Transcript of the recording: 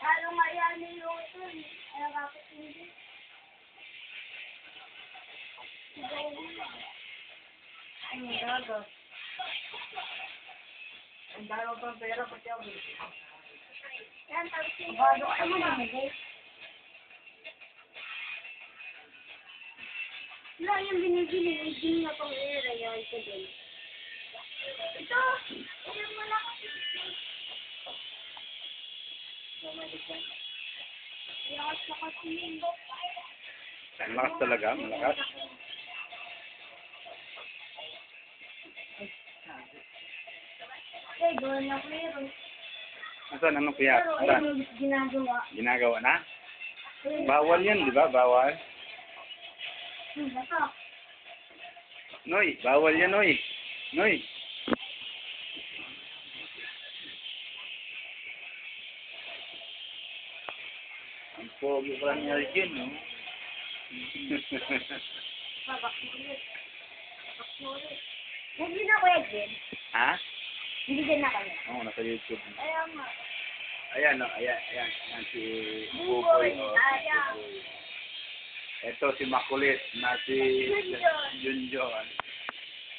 Lalo nga yan ito. eh. Kaya bakit hindi? Ang gago. Ang dalaw pang pera pati ako. Yan, tapos yung Bago ka naman ang guys. Wala yung binibili. Hindi na pang i-real ko din. Lakas yun. Malakas talaga, malakas. Eh, gawin na yun. Asan, anong? Pero Asan? ginagawa. Ginagawa na? Bawal yan, di ba? Bawal. Ito. Noy, bawal yan, Noy. Noy. Ang pogi pala ni Arjen, no? Babaksulit. Babaksulit. Hindi na kuya Jen. ha? Hindi din na kayo. Oo, nasa YouTube. Ayaw nga. Ayan, no, ayan, ayan. Ayan si Buboy. Oh, ayan. Ito si Makulit na si Junjon. Junjon.